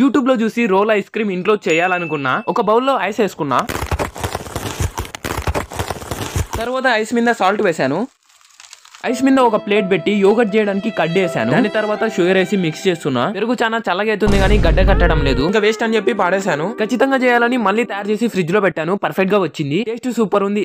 యూట్యూబ్లో చూసి role ice cream ఇంట్లో చేయాలనుకున్నా ఒక బౌల్లో ఐస్ వేసుకున్నా. తర్వాత ఐస్ మీద సాల్ట్ వేశాను. ఐస్ మీద ఒక ప్లేట్ పెట్టి యోగట్ చేయడానికి కడ్ వేసాను దాని తర్వాత షుగర్ వేసి మిక్స్ చేస్తున్నా. పెరుగు చాలా చల్లగా అవుతుంది కానీ గడ్డ కట్టడం లేదు. ఇంకా వేస్ట్ అని చెప్పి పాడేశాను. ఖచ్చితంగా చేయాలని మళ్ళీ తయారు చేసి ఫ్రిడ్జ్లో పెట్టాను. పర్ఫెక్ట్గా వచ్చింది. టేస్ట్ సూపర్ ఉంది.